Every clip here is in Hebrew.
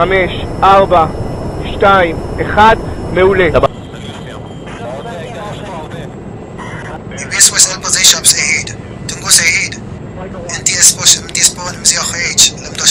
חמש, ארבע, שתיים, אחד, מעולה. This was Limbo Z-Shop Saeed, Tungu Saeed, MTS po, MTS po, MZOH, Lamdos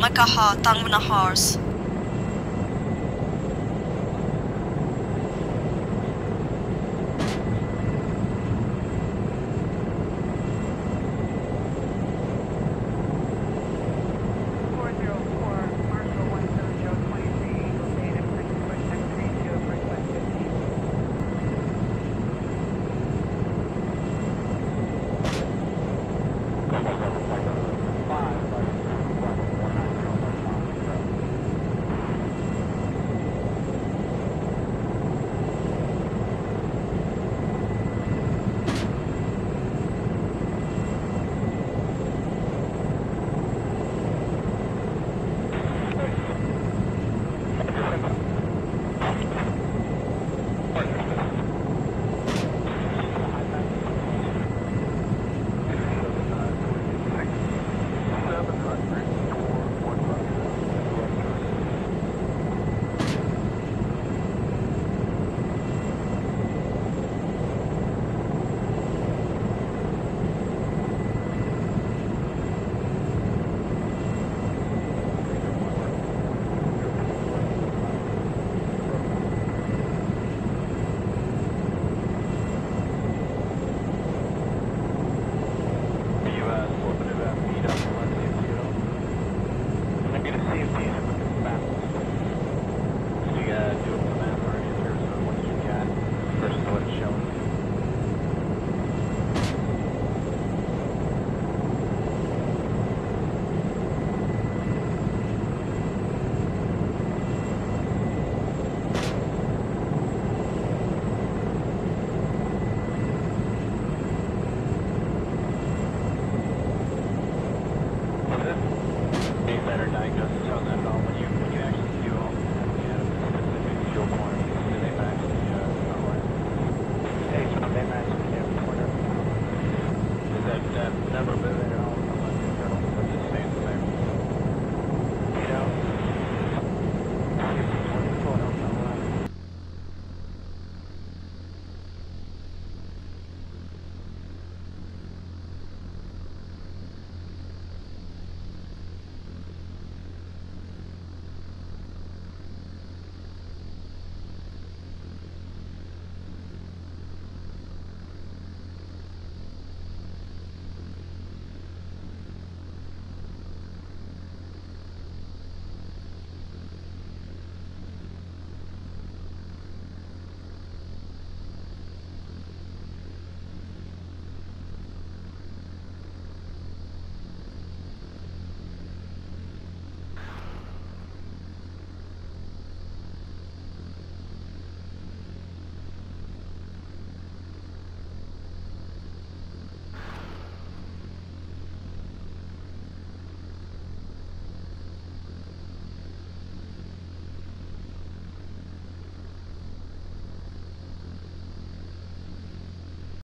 like a heart, tongue and a horse. Better diagnosis on that at all when you